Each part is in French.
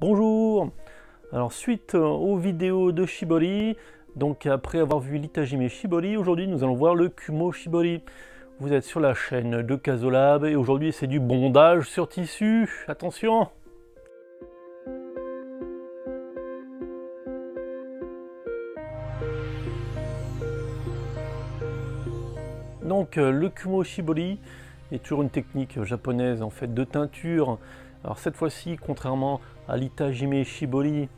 Bonjour Alors suite aux vidéos de Shibori, donc après avoir vu l'Itajime Shibori, aujourd'hui nous allons voir le Kumo Shibori. Vous êtes sur la chaîne de Casolab et aujourd'hui c'est du bondage sur tissu. Attention Donc le Kumo Shibori est toujours une technique japonaise en fait de teinture alors cette fois-ci, contrairement à l'Itajime Shibori,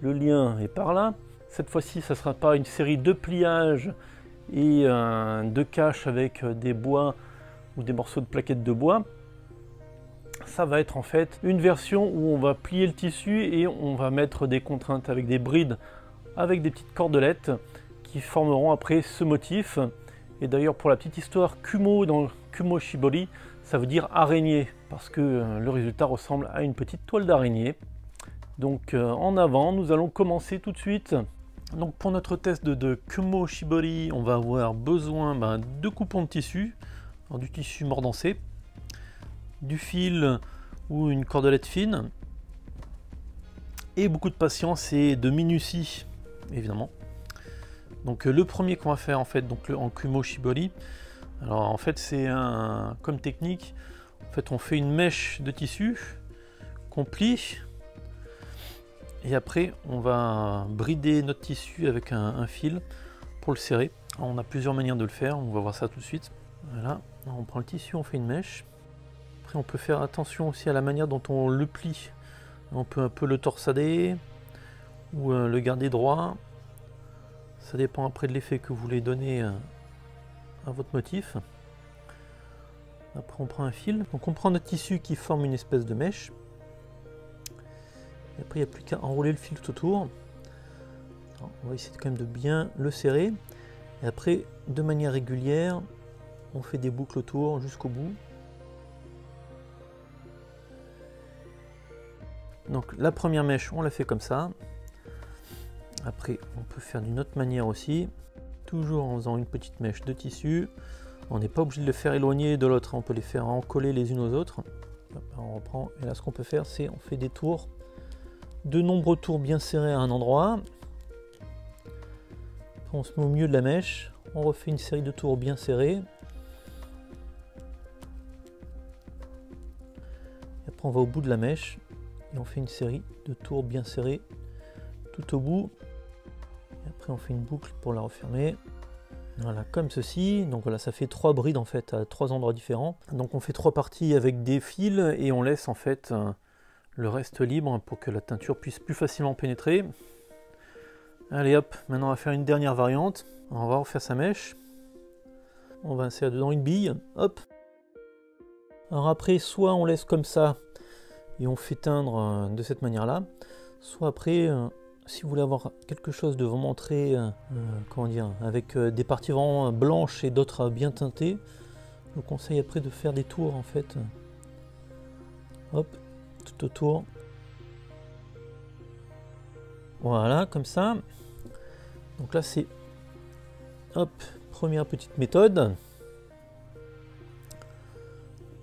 le lien est par là. Cette fois-ci, ça ne sera pas une série de pliages et de caches avec des bois ou des morceaux de plaquettes de bois. Ça va être en fait une version où on va plier le tissu et on va mettre des contraintes avec des brides avec des petites cordelettes qui formeront après ce motif. Et d'ailleurs pour la petite histoire, Kumo dans Kumo Shibori, ça veut dire araignée, parce que euh, le résultat ressemble à une petite toile d'araignée. Donc euh, en avant, nous allons commencer tout de suite. Donc pour notre test de, Kumo Shibori, on va avoir besoin ben, de coupons de tissu, du tissu mordancé, du fil ou une cordelette fine, et beaucoup de patience et de minutie, évidemment. Donc euh, le premier qu'on va faire en fait, donc en Kumo Shibori, alors en fait c'est un comme technique, fait on fait une mèche de tissu qu'on plie et après on va brider notre tissu avec un, fil pour le serrer. on a plusieurs manières de le faire, on va voir ça tout de suite. Voilà, on prend le tissu, on fait une mèche. Après on peut faire attention aussi à la manière dont on le plie. On peut un peu le torsader ou euh, le garder droit. Ça dépend après de l'effet que vous voulez donner euh, votre motif. Après on prend un fil, donc on prend notre tissu qui forme une espèce de mèche. Après il n'y a plus qu'à enrouler le fil tout autour. on va essayer quand même de bien le serrer. Et après, de manière régulière, on fait des boucles autour jusqu'au bout. Donc la première mèche, on la fait comme ça. Après, on peut faire d'une autre manière aussi toujours en faisant une petite mèche de tissu. On n'est pas obligé de le faire éloigner de l'autre, on peut les faire en coller les unes aux autres. On reprend, et là ce qu'on peut faire c'est on fait des tours, de nombreux tours bien serrés à un endroit. on se met au milieu de la mèche, on refait une série de tours bien serrés. Et après on va au bout de la mèche et on fait une série de tours bien serrés tout au bout après on fait une boucle pour la refermer. Voilà, comme ceci. Donc voilà, ça fait trois brides en fait à trois endroits différents. Donc on fait trois parties avec des fils et on laisse en fait euh, le reste libre pour que la teinture puisse plus facilement pénétrer. Allez hop, maintenant on va faire une dernière variante. On va refaire sa mèche. On va insérer dedans une bille. Hop. Alors après, soit on laisse comme ça et on fait teindre euh, de cette manière-là, soit après euh, si vous voulez avoir quelque chose de vous montrer, euh, euh, comment dire, avec euh, des parties vraiment blanches et d'autres bien teintées, je vous conseille après de faire des tours en fait. Hop, tout autour. Voilà, comme ça. Donc là c'est, hop, première petite méthode.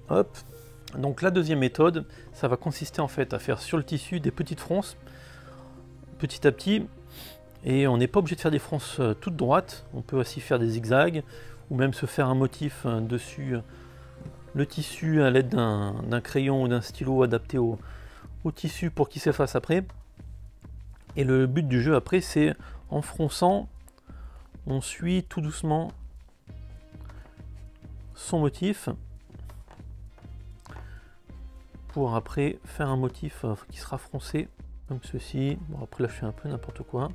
Hop. Donc la deuxième méthode, ça va consister en fait à faire sur le tissu des petites fronces petit à petit. Et on n'est pas obligé de faire des fronces euh, toutes droites. On peut aussi faire des zigzags ou même se faire un motif euh, dessus euh, le tissu à l'aide d'un crayon ou d'un stylo adapté au, au tissu pour qu'il s'efface après. Et le but du jeu après, c'est en fronçant, on suit tout doucement son motif pour après faire un motif qui sera froncé comme ceci. Bon, après là, je fais un peu n'importe quoi.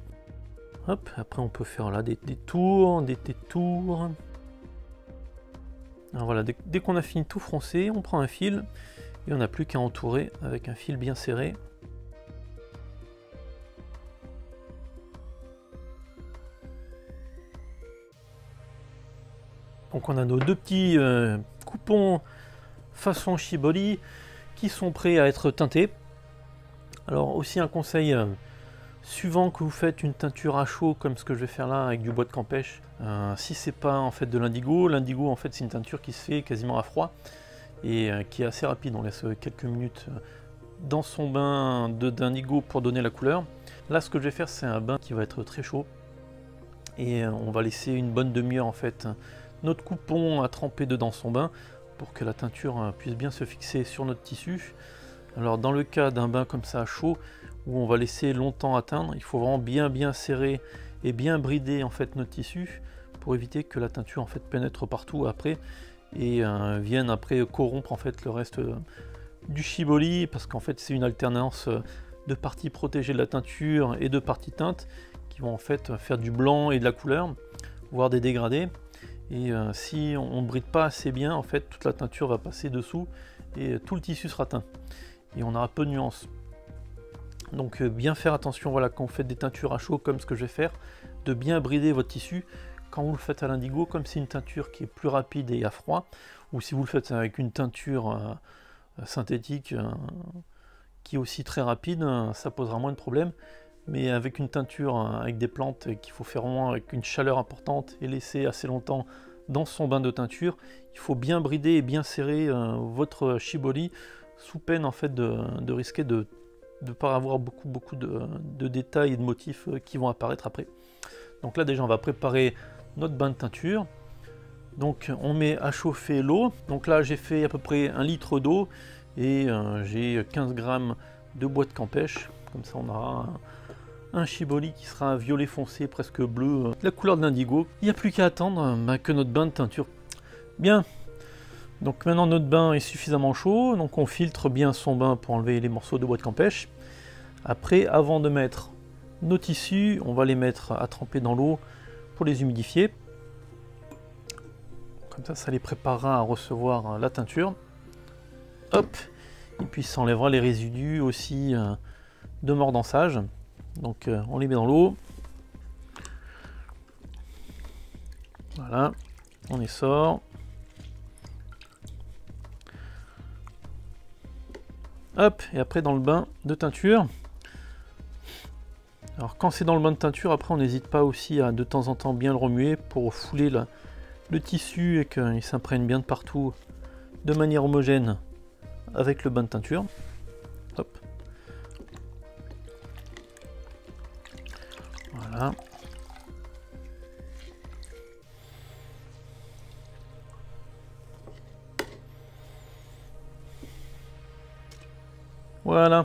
Hop, après on peut faire là des, tours, des détours. Alors voilà, dès, qu'on a fini tout froncé, on prend un fil et on n'a plus qu'à entourer avec un fil bien serré. Donc on a nos deux petits euh, coupons façon shibori qui sont prêts à être teintés. Alors aussi un conseil, euh, suivant que vous faites une teinture à chaud comme ce que je vais faire là avec du bois de campèche, euh, si c'est pas en fait de l'indigo, l'indigo en fait c'est une teinture qui se fait quasiment à froid et euh, qui est assez rapide, on laisse quelques minutes dans son bain d'indigo pour donner la couleur. Là, ce que je vais faire, c'est un bain qui va être très chaud. Et euh, on va laisser une bonne demi-heure en fait notre coupon à tremper dedans son bain pour que la teinture euh, puisse bien se fixer sur notre tissu. Alors dans le cas d'un bain comme ça chaud où on va laisser longtemps atteindre, il faut vraiment bien bien serrer et bien brider en fait notre tissu pour éviter que la teinture en fait pénètre partout après et euh, vienne après corrompre en fait le reste euh, du shiboli parce qu'en fait c'est une alternance de parties protégées de la teinture et de parties teintes qui vont en fait faire du blanc et de la couleur voire des dégradés et euh, si on ne bride pas assez bien, en fait, toute la teinture va passer dessous et tout le tissu sera teint. Et on aura peu de nuances. Donc euh, bien faire attention, voilà, quand vous faites des teintures à chaud comme ce que je vais faire, de bien brider votre tissu. Quand vous le faites à l'indigo, comme c'est une teinture qui est plus rapide et à froid, ou si vous le faites avec une teinture euh, synthétique qui est aussi très rapide, ça posera moins de problèmes mais avec une teinture avec des plantes qu'il faut faire moins avec une chaleur importante et laisser assez longtemps dans son bain de teinture, il faut bien brider et bien serrer euh, votre shibori sous peine en fait de, risquer de ne pas avoir beaucoup beaucoup de, détails et de motifs euh, qui vont apparaître après. Donc là déjà on va préparer notre bain de teinture. Donc on met à chauffer l'eau. Donc là j'ai fait à peu près un litre d'eau et euh, j'ai 15 grammes de bois de campèche. Comme ça on aura un Shiboli qui sera violet foncé, presque bleu, la couleur de l'indigo. Il n'y a plus qu'à attendre bah, que notre bain de teinture. Bien, donc maintenant notre bain est suffisamment chaud, donc on filtre bien son bain pour enlever les morceaux de bois de campèche. Après, avant de mettre nos tissus, on va les mettre à tremper dans l'eau pour les humidifier. Comme ça, ça les préparera à recevoir la teinture. Hop Et puis ça enlèvera les résidus aussi euh, de mordançage. Donc euh, on les met dans l'eau. Voilà, on les sort. Et après dans le bain de teinture. Alors quand c'est dans le bain de teinture, après on n'hésite pas aussi à de temps en temps bien le remuer pour fouler le tissu et qu'il s'imprègne bien de partout de manière homogène avec le bain de teinture. Voilà.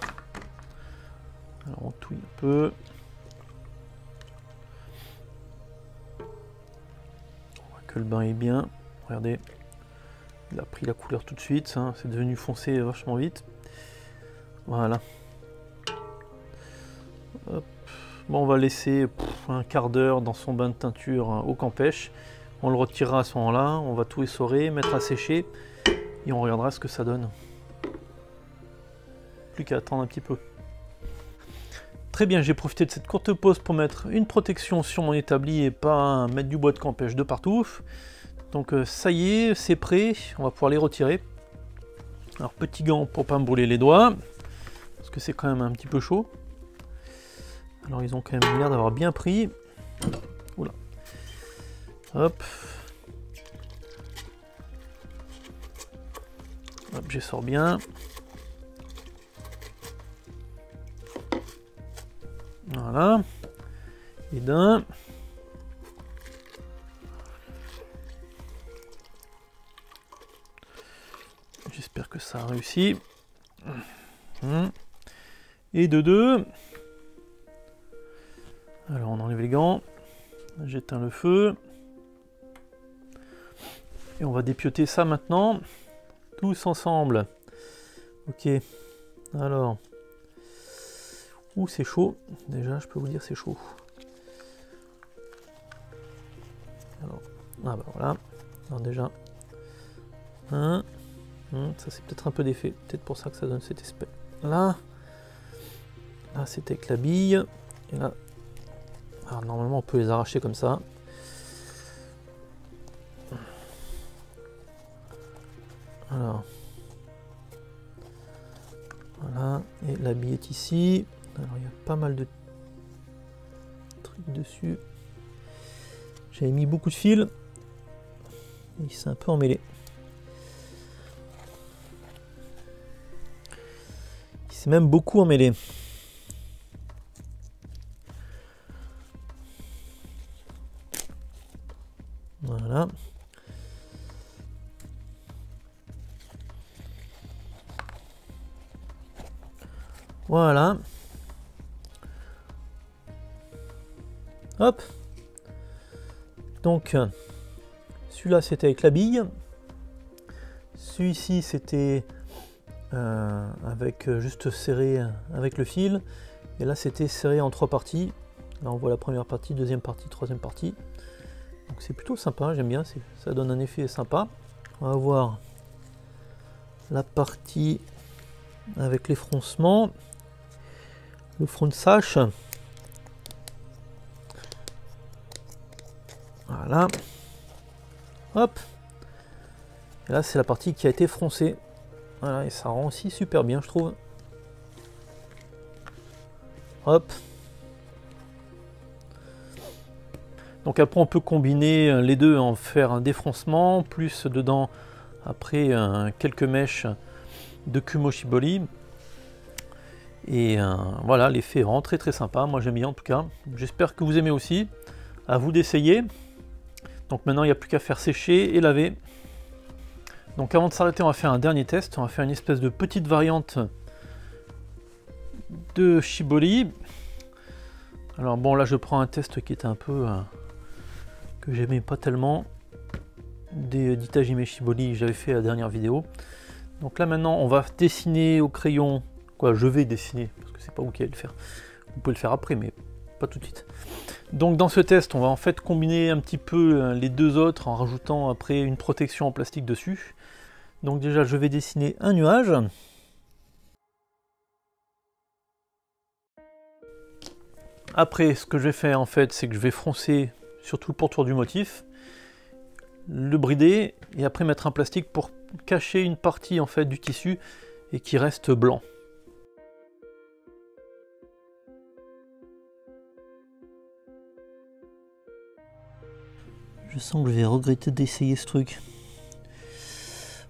On touille un peu. On voit que le bain est bien. Regardez. Il a pris la couleur tout de suite. Hein. C'est devenu foncé vachement vite. Voilà. Bon, on va laisser un quart d'heure dans son bain de teinture hein, au campèche. On le retirera à ce moment-là, on va tout essorer, mettre à sécher et on regardera ce que ça donne. Qu'à attendre un petit peu. Très bien, j'ai profité de cette courte pause pour mettre une protection sur mon établi et pas mettre du bois de campèche de partout. Donc euh, ça y est, c'est prêt, on va pouvoir les retirer. Alors petit gant pour pas me brûler les doigts, parce que c'est quand même un petit peu chaud. Alors ils ont quand même l'air d'avoir bien pris. Hop. Hop, j'essore bien. Voilà. Et d'un. J'espère que ça a réussi. Hum. Et de deux. Alors on enlève les gants, j'éteins le feu. Et on va dépioter ça maintenant, tous ensemble. Ok, alors. Ouh, c'est chaud. Déjà, je peux vous dire, c'est chaud. Alors, ah bah voilà. Déjà, un, ça c'est peut-être un peu d'effet. Peut-être pour ça que ça donne cet espèce. Là, là c'était avec la bille. Et là, alors normalement on peut les arracher comme ça. Alors. Voilà. Et la bille est ici. Alors il y a pas mal de trucs dessus. J'avais mis beaucoup de fils. Il s'est un peu emmêlé. Il C'est même beaucoup emmêlé. Celui-là, c'était avec la bille. Celui-ci, c'était euh, avec euh, juste serré avec le fil. Et là, c'était serré en trois parties. Là, on voit la première partie, deuxième partie, troisième partie. Donc c'est plutôt sympa, j'aime bien, ça donne un effet sympa. On va voir la partie avec les froncements, le front de sache. Hop. Là, c'est la partie qui a été froncée. Voilà, et ça rend aussi super bien, je trouve. Hop. Donc après on peut combiner euh, les deux, en faire un défroncement, plus dedans après quelques mèches de Kumoshiboli. Et euh, voilà, l'effet rend très très sympa, moi j'aime bien en tout cas. J'espère que vous aimez aussi. À vous d'essayer. Donc maintenant il n'y a plus qu'à faire sécher et laver. Donc avant de s'arrêter, on va faire un dernier test. On va faire une espèce de petite variante de Shiboli. Alors bon là je prends un test qui est un peu... Euh, que j'aimais pas tellement des d'Itajime Shiboli j'avais fait la dernière vidéo. Donc là maintenant on va dessiner au crayon, quoi je vais dessiner, parce que c'est pas vous qui allez le faire. Vous pouvez le faire après mais pas tout de suite. Donc dans ce test on va en fait combiner un petit peu euh, les deux autres en rajoutant après une protection en plastique dessus. Donc déjà je vais dessiner un nuage. Après ce que je vais faire en fait c'est que je vais froncer surtout le pourtour du motif, le brider et après mettre un plastique pour cacher une partie en fait du tissu et qui reste blanc. Je sens que je vais regretter d'essayer ce truc.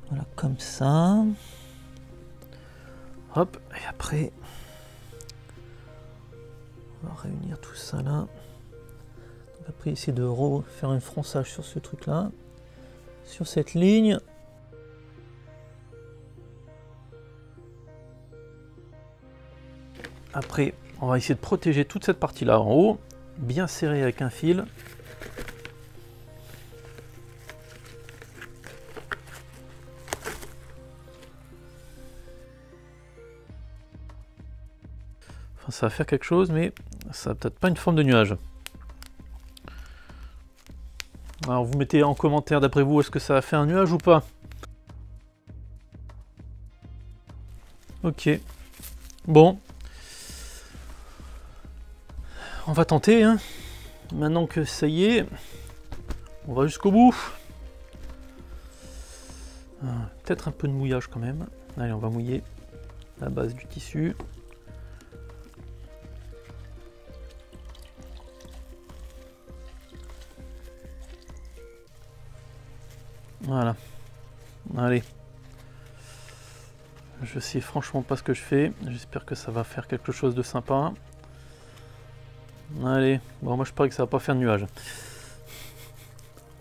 Voilà, comme ça. Hop, et après, on va réunir tout ça là. Après, essayer de refaire un fronçage sur ce truc-là, sur cette ligne. Après, on va essayer de protéger toute cette partie-là en haut, bien serré avec un fil. Ça faire quelque chose, mais ça n'a peut-être pas une forme de nuage. Alors vous mettez en commentaire d'après vous, est-ce que ça a fait un nuage ou pas? Ok. Bon. On va tenter. Hein. Maintenant que ça y est, on va jusqu'au bout. Ah, peut-être un peu de mouillage quand même. Allez, on va mouiller la base du tissu. Voilà. Allez. Je sais franchement pas ce que je fais. J'espère que ça va faire quelque chose de sympa. Allez. Bon, moi je parie que ça va pas faire nuage.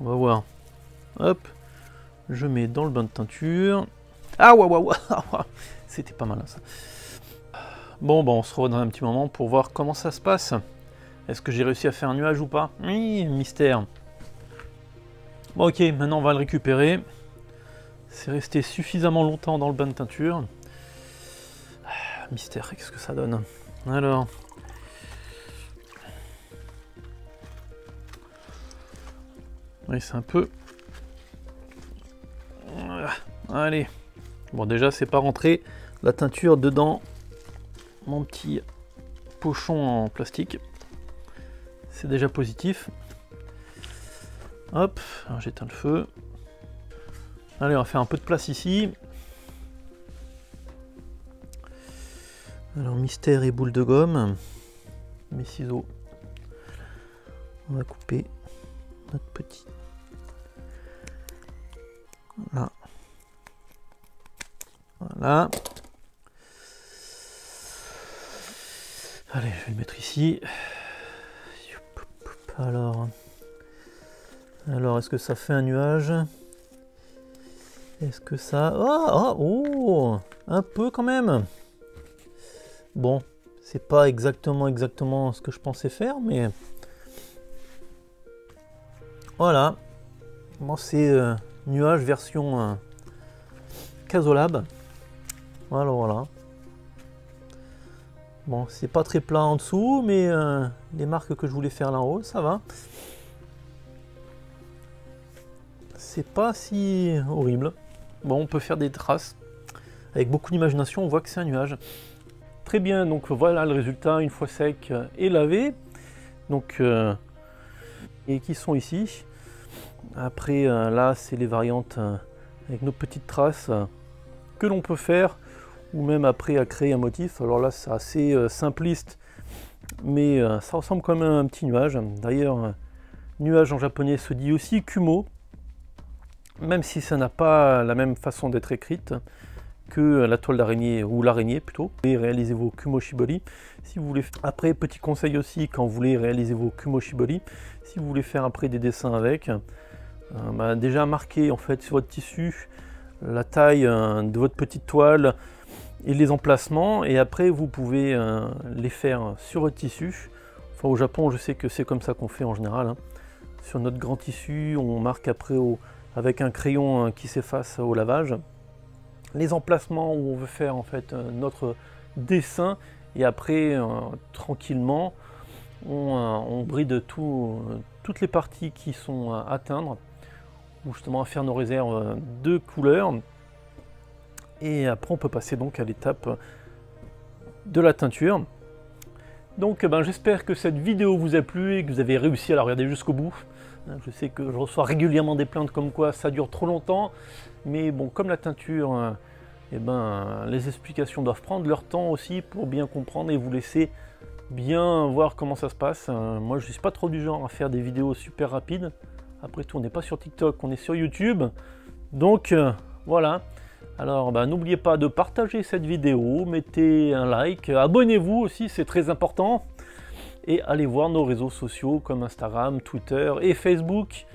On va voir. Hop. Je mets dans le bain de teinture. Ah ouais, ouais, ouais. C'était pas mal ça. Bon, bon, on se revoit dans un petit moment pour voir comment ça se passe. Est-ce que j'ai réussi à faire un nuage ou pas? Oui, mystère. Bon ok, maintenant on va le récupérer. C'est resté suffisamment longtemps dans le bain de teinture. Ah, mystère, qu'est-ce que ça donne Alors... Oui, c'est un peu... Allez. Bon, déjà, c'est pas rentré la teinture dedans mon petit pochon en plastique. C'est déjà positif. Hop, j'éteins le feu. Allez, on va faire un peu de place ici. Alors, mystère et boule de gomme. Mes ciseaux. On va couper notre petit. Voilà. Voilà. Allez, je vais le mettre ici. Alors, alors est-ce que ça fait un nuage? Est-ce que ça... Oh, oh, oh, Un peu quand même Bon, c'est pas exactement exactement ce que je pensais faire, mais... Voilà. Bon, c'est euh, nuage version euh, Casolab. Voilà, voilà. Bon, c'est pas très plat en dessous, mais euh, les marques que je voulais faire là haut, ça va. C'est pas si horrible. Bon, on peut faire des traces. Avec beaucoup d'imagination, on voit que c'est un nuage. Très bien, donc voilà le résultat une fois sec et lavé. Donc, euh, et qui sont ici. Après, euh, là, c'est les variantes avec nos petites traces que l'on peut faire ou même après à créer un motif. Alors là, c'est assez euh, simpliste, mais euh, ça ressemble quand même à un petit nuage. D'ailleurs, nuage en japonais se dit aussi kumo, même si ça n'a pas la même façon d'être écrite que la toile d'araignée ou l'araignée plutôt. Et réalisez vos kumo shibori. Si vous voulez, après petit conseil aussi quand vous voulez réaliser vos kumo shibori, si vous voulez faire après des dessins avec, euh, bah, déjà marquez en fait sur votre tissu la taille de votre petite toile, et les emplacements et après vous pouvez euh, les faire sur votre tissu. Enfin au Japon je sais que c'est comme ça qu'on fait en général. Hein. Sur notre grand tissu on marque après au, avec un crayon hein, qui s'efface au lavage les emplacements où on veut faire en fait euh, notre dessin et après euh, tranquillement on, on bride tout, toutes les parties qui sont à atteindre ou justement à faire nos réserves de couleurs et après, on peut passer donc à l'étape de la teinture. Donc ben, j'espère que cette vidéo vous a plu et que vous avez réussi à la regarder jusqu'au bout. Je sais que je reçois régulièrement des plaintes comme quoi ça dure trop longtemps. Mais bon, comme la teinture, eh ben, les explications doivent prendre leur temps aussi pour bien comprendre et vous laisser bien voir comment ça se passe. Moi, je ne suis pas trop du genre à faire des vidéos super rapides. Après tout, on n'est pas sur TikTok, on est sur YouTube. Donc, euh, voilà. Alors bah, n'oubliez pas de partager cette vidéo, mettez un like, abonnez-vous aussi, c'est très important. Et allez voir nos réseaux sociaux comme Instagram, Twitter et Facebook.